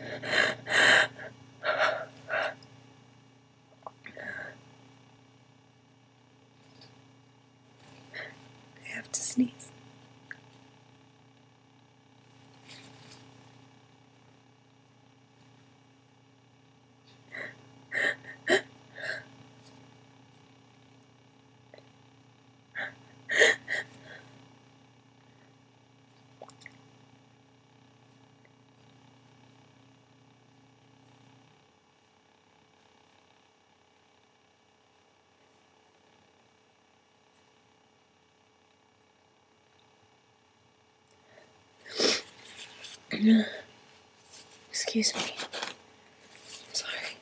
I have to sneeze. Excuse me. Sorry.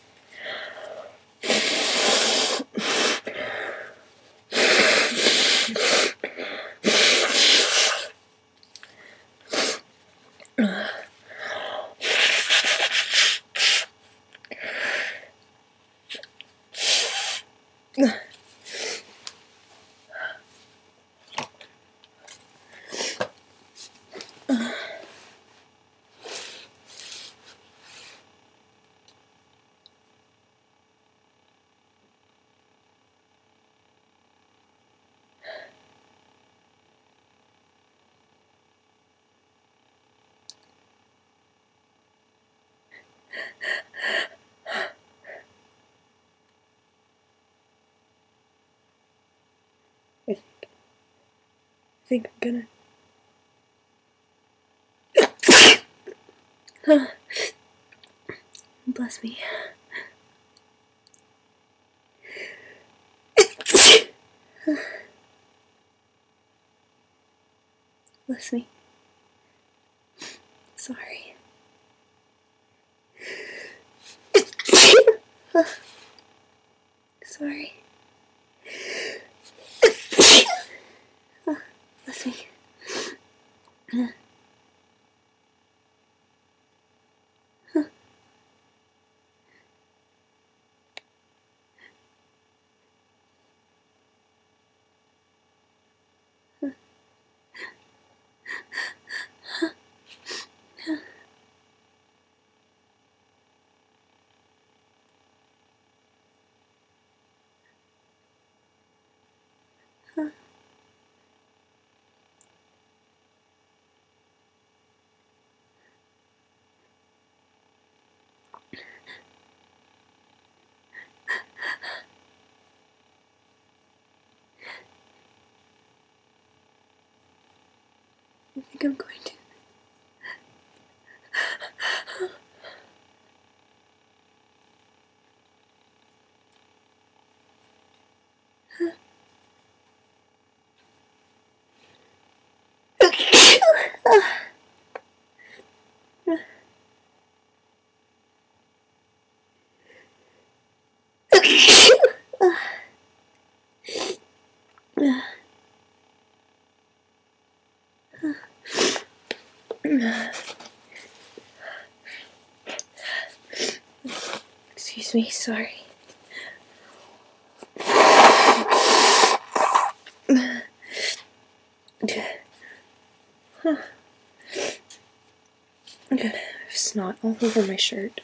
I think I'm gonna. Bless me. Bless me. Sorry. Sorry. Bless me. I think I'm going to. Excuse me, sorry. Have snot all over my shirt.